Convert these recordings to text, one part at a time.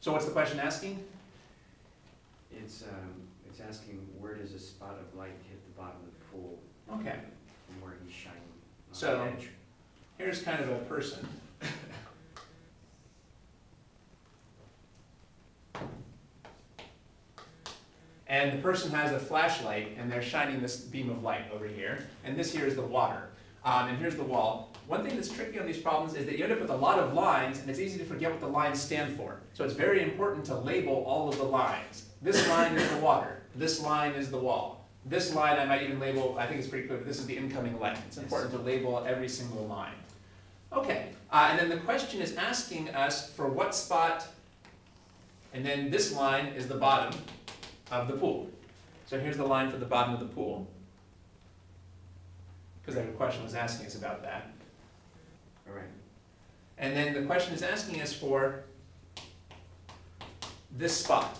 So what's the question asking? It's, um, it's asking where does a spot of light hit the bottom of the pool Okay, from where he's shining on So- the edge? here's kind of a person. And the person has a flashlight and they're shining this beam of light over here. And this here is the water. Um, and here's the wall. One thing that's tricky on these problems is that you end up with a lot of lines and it's easy to forget what the lines stand for. So it's very important to label all of the lines. This line is the water. This line is the wall. This line I might even label, I think it's pretty clear, but this is the incoming light. It's important to label every single line. Okay, uh, and then the question is asking us for what spot, and then this line is the bottom of the pool. So here's the line for the bottom of the pool. Because the question was asking us about that. And then the question is asking us for this spot.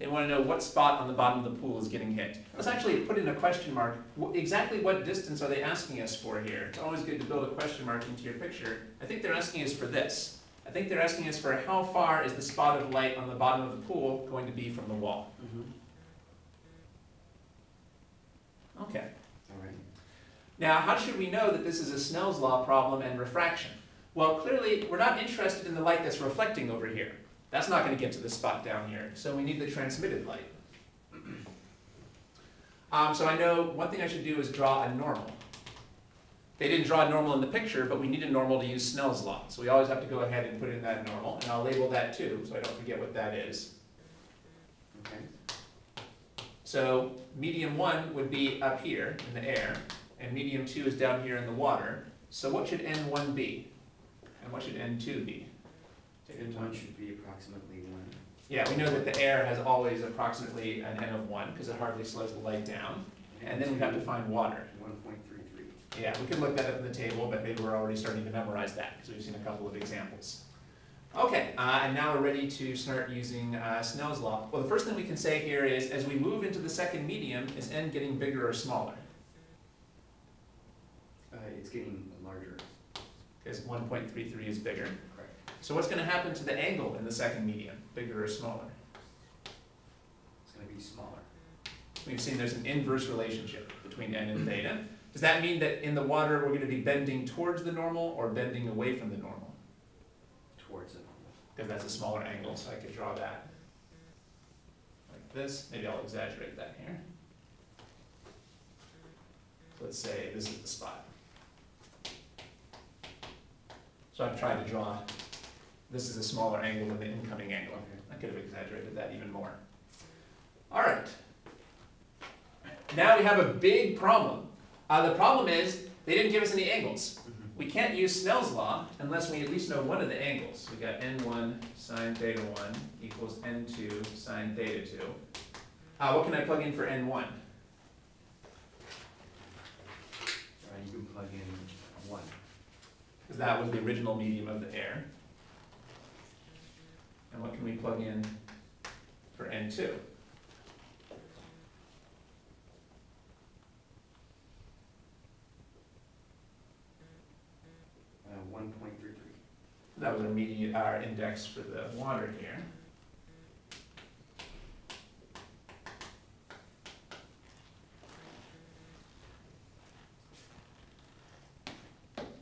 They want to know what spot on the bottom of the pool is getting hit. Let's actually put in a question mark. Exactly what distance are they asking us for here? It's always good to build a question mark into your picture. I think they're asking us for this. I think they're asking us for how far is the spot of light on the bottom of the pool going to be from the wall? Mm-hmm. Okay. all right. Now, how should we know that this is a Snell's law problem and refraction? Well, clearly, we're not interested in the light that's reflecting over here. That's not going to get to the spot down here, so we need the transmitted light. Um, so I know one thing I should do is draw a normal. They didn't draw a normal in the picture, but we need a normal to use Snell's law. So we always have to go ahead and put in that normal, and I'll label that too, so I don't forget what that is. Okay, So medium one would be up here in the air, and medium two is down here in the water. So what should N one be? And what should N two be? Take your and time. one should be approximately one. Yeah, we know that the air has always approximately an N of one, because it hardly slows the light down. And then we have to find water. One point three three. Yeah, we could look that up in the table, but maybe we're already starting to memorize that, because we've seen a couple of examples. Okay, uh, and now we're ready to start using uh, Snell's law. Well, the first thing we can say here is, as we move into the second medium, is n getting bigger or smaller? Uh, it's getting Because 1.33 is bigger. So what's going to happen to the angle in the second medium, bigger or smaller? It's gonna be smaller. We've seen there's an inverse relationship between n and theta. Does that mean that in the water we're going to be bending towards the normal or bending away from the normal? Towards the normal. because that's a smaller angle, so I could draw that like this. Maybe I'll exaggerate that here. Let's say this is the spot. So I've tried to draw, this is a smaller angle than the incoming angle. I could have exaggerated that even more. All right. Now we have a big problem. Uh, the problem is, they didn't give us any angles. We can't use Snell's law unless we at least know one of the angles. We got n1 sine theta 1 equals n2 sine theta 2. Uh, what can I plug in for n1? Uh, you can plug in one. Because that was the original medium of the air. And what can we plug in for n2? Uh, one point three three. That was our median, our index for the water here.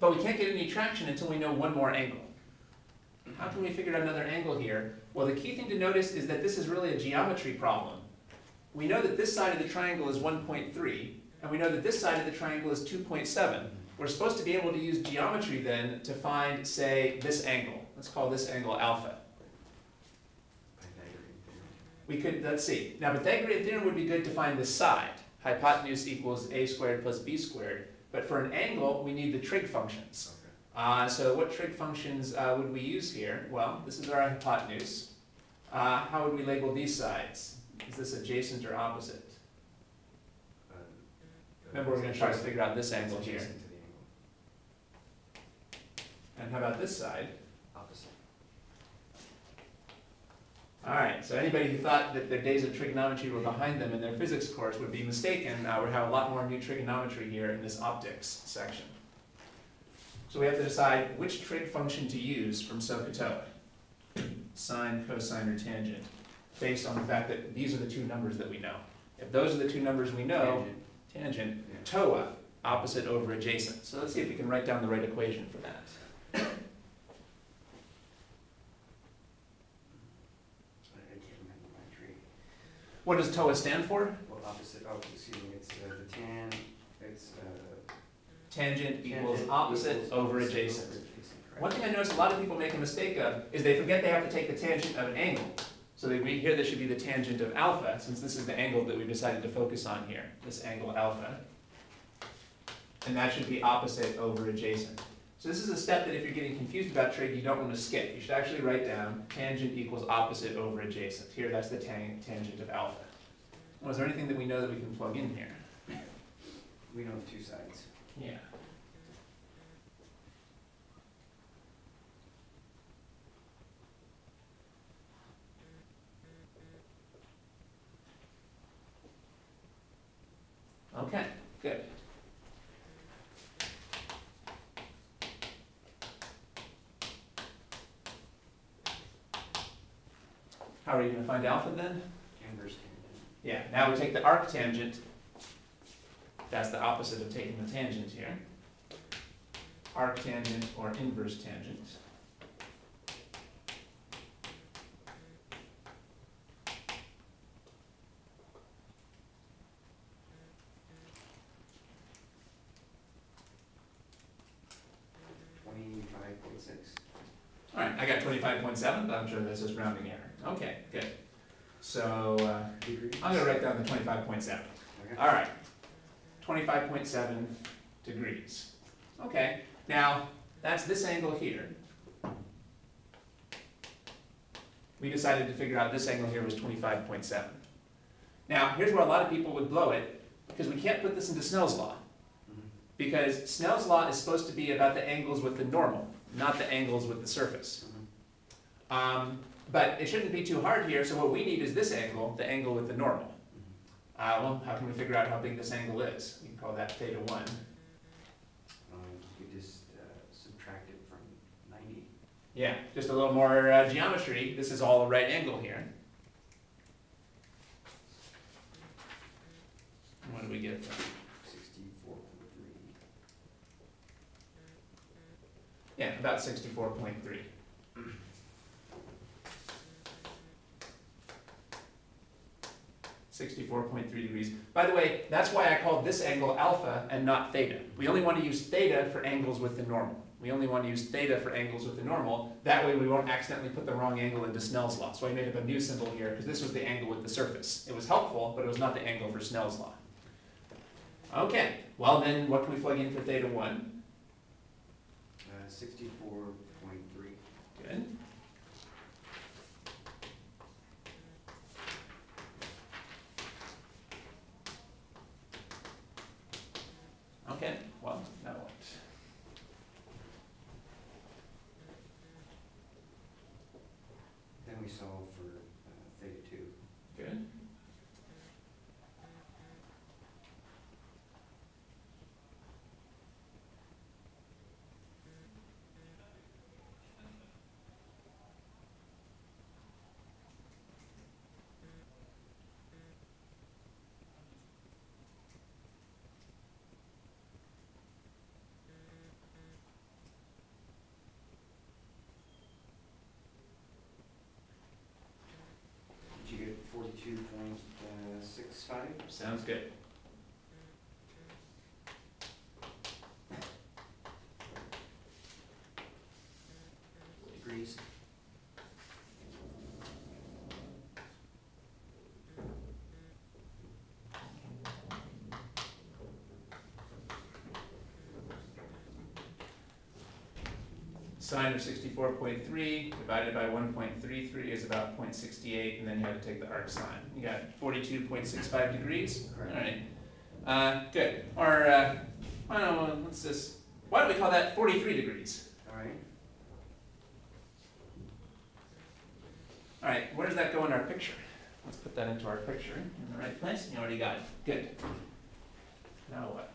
But we can't get any traction until we know one more angle. How can we figure out another angle here? Well, the key thing to notice is that this is really a geometry problem. We know that this side of the triangle is one point three, and we know that this side of the triangle is two point seven. We're supposed to be able to use geometry then to find, say, this angle. Let's call this angle alpha. We could, let's see. Now Pythagorean theorem would be good to find the side. Hypotenuse equals a squared plus b squared. But for an angle, we need the trig functions. Okay. Uh, so what trig functions uh, would we use here? Well, this is our hypotenuse. Uh, how would we label these sides? Is this adjacent or opposite? Uh, Remember, we're going to try to figure out this angle here. adjacent to the angle. And how about this side? Opposite. All right, so anybody who thought that their days of trigonometry were behind them in their physics course would be mistaken. Uh, we have a lot more new trigonometry here in this optics section. So we have to decide which trig function to use from SOHCAHTOA. sine, cosine, or tangent, based on the fact that these are the two numbers that we know. If those are the two numbers we know, Tangent, tangent, yeah. TOA, opposite over adjacent. So let's see if we can write down the right equation for that. I I can't remember my tree. What does TOA stand for? Well, opposite, oh, excuse me, it's uh, the tan, it's, uh. Tangent equals opposite equals over adjacent. over adjacent, correct. One thing I notice a lot of people make a mistake of is they forget they have to take the tangent of an angle. So they, we, here this should be the tangent of alpha, since this is the angle that we decided to focus on here, this angle alpha. And that should be opposite over adjacent. So this is a step that if you're getting confused about trig, you don't want to skip. You should actually write down tangent equals opposite over adjacent. Here, that's the tang, tangent of alpha. Well, is there anything that we know that we can plug in here? We know two sides. Yeah. Okay, good. How are you gonna find alpha then? Inverse tangent. Yeah, now we take the arc tangent. That's the opposite of taking the tangent here. Arc tangent or inverse tangent. Twenty-five point six. All right, I got twenty-five point seven, but I'm sure that's just rounding error. Okay, good. So, uh, I'm gonna write down the twenty-five point seven. Okay. All right, twenty-five point seven degrees. Okay, now, that's this angle here. We decided to figure out this angle here was twenty-five point seven. Now, here's where a lot of people would blow it, because we can't put this into Snell's law. Mhm. Because Snell's law is supposed to be about the angles with the normal, not the angles with the surface. Um, but it shouldn't be too hard here, so what we need is this angle, the angle with the normal. Uh, well, how can we figure out how big this angle is? We can call that theta one. Um, you just uh, subtract it from ninety. Yeah, just a little more uh, geometry. This is all a right angle here. What do we get? Point three. Yeah, about sixty-four 4.3 degrees. By the way, that's why I called this angle alpha and not theta. We only want to use theta for angles with the normal. We only want to use theta for angles with the normal. That way we won't accidentally put the wrong angle into Snell's law. So I made up a new symbol here because this was the angle with the surface. It was helpful, but it was not the angle for Snell's law. Okay, well then what can we plug in for theta 1? Uh, 60 we solve for uh, theta two. Good. Sounds good. Degrees? Sine of sixty-four point three divided by one point three three is about 0.68, and then you have to take the arc sine. You got forty-two point six five degrees? Alright, uh, good. Or, uh, I don't know, what's this? Why don't we call that forty-three degrees? All right. Alright, where does that go in our picture? Let's put that into our picture in the right place. You already got it. Good. Now what?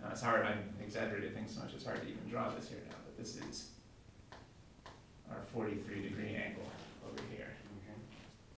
Now it's hard, I'm exaggerated things so much it's hard to even draw this here now, but this is our 43 degree angle.